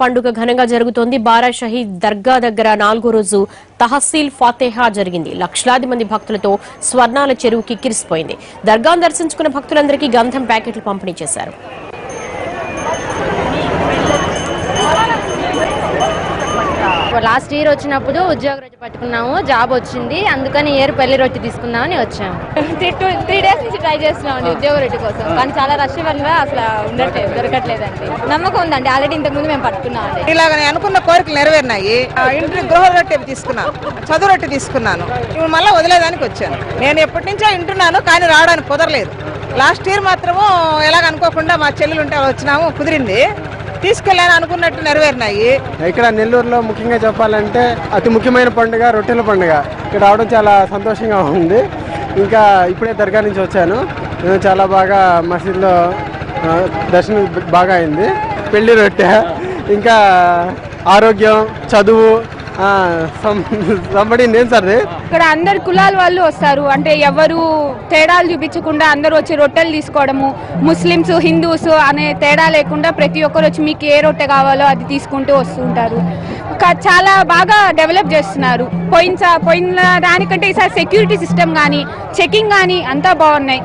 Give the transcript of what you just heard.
పండుగ ఘనంగా జరుగుతోంది. బారా షహీద్ దర్గా దగ్గర నాలుగో రోజు తహసీల్ ఫాతేహా జరిగింది. లక్షలాది మంది భక్తులతో స్వర్ణాల చెరువు కిక్కిరిసిపోయింది దర్గాను దర్శించుకున్న భక్తులందరికీ గంధం ప్యాకెట్లు పంపిణీ చేశారు. లాస్ట్ ఇయర్ వచ్చినప్పుడు ఉద్యోగ రొట్టె పట్టుకున్నాము జాబ్ వచ్చింది అందుకని ఇయర్ పెళ్ళి రొట్టె తీసుకుందామని వచ్చాము. త్రీ టూ త్రీ డేస్ నుంచి ట్రై చేస్తున్నాం అండి ఉద్యోగ రెడ్డి కోసం. కానీ చాలా రష్ వల్ల అసలు ఉండట్లేదు దొరకట్లేదండి. నమ్మకం ఉందండి ఆల్రెడీ ఇంతకు ముందు మేము పట్టుకున్నాం అండి ఇలాగ నేను అనుకున్న కోరికలు నెరవేరినాయి. ఆ ఇంటి గృహ రొట్టె తీసుకున్నాను చదువు రొట్టె తీసుకున్నాను. ఇప్పుడు మళ్ళీ వదిలేదానికి వచ్చాను. నేను ఎప్పటి నుంచో వింటున్నాను కానీ రావడానికి కుదరలేదు. లాస్ట్ ఇయర్ మాత్రము ఎలాగ అనుకోకుండా మా చెల్లెలు ఉంటే వచ్చినాము కుదిరింది. తీసుకెళ్ళాను అనుకున్నట్టు నెరవేరినాయి. ఇక్కడ నెల్లూరులో ముఖ్యంగా చెప్పాలంటే అతి ముఖ్యమైన పండుగ రొట్టెల పండుగ. ఇక్కడ రావడం చాలా సంతోషంగా ఉంది. ఇంకా ఇప్పుడే దర్గా నుంచి వచ్చాను. నేను చాలా బాగా మసీద్లో దర్శనం బాగా అయింది. పెళ్ళి రొట్టె ఇంకా ఆరోగ్యం చదువు సంబడి ఇక్కడ అందరు కులాల వాళ్ళు వస్తారు. అంటే ఎవరు తేడాలు చూపించకుండా అందరూ వచ్చి రొట్టెలు తీసుకోవడము ముస్లిమ్స్ హిందూస్ అనే తేడా లేకుండా ప్రతి ఒక్కరు వచ్చి మీకు ఏ రొట్టె కావాలో అది తీసుకుంటూ వస్తుంటారు. చాలా బాగా డెవలప్ చేస్తున్నారు. పోయిన సా- పోయిన దానికంటే ఈసారి సెక్యూరిటీ సిస్టమ్ కానీ చెకింగ్ కానీ అంతా బాగున్నాయి.